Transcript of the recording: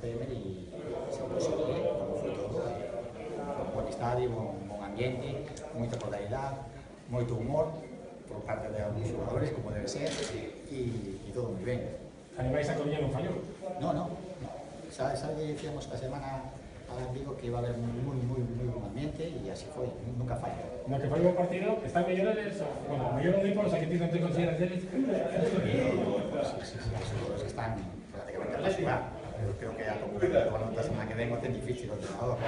Ferme e sempre posible, como foi todo, un bon estadio, un bon ambiente, moita cordialidade, moito humor por parte de algúns xogadores, como debe ser, e, e todo moi ben. Animais a Coruña non fallou? Non, non, no. Xa, xa dicíamos esta semana para Vigo que iba a haber moi, moi, moi bon ambiente e así foi, nunca falla. No que foi un partido, está mellor eso, bueno, mellor non importa, que ti non te consideras eles. si si, sí, sí, están prácticamente a la ciudad. pero creo que ya lo mejor la semana que vengo es difícil ordenador.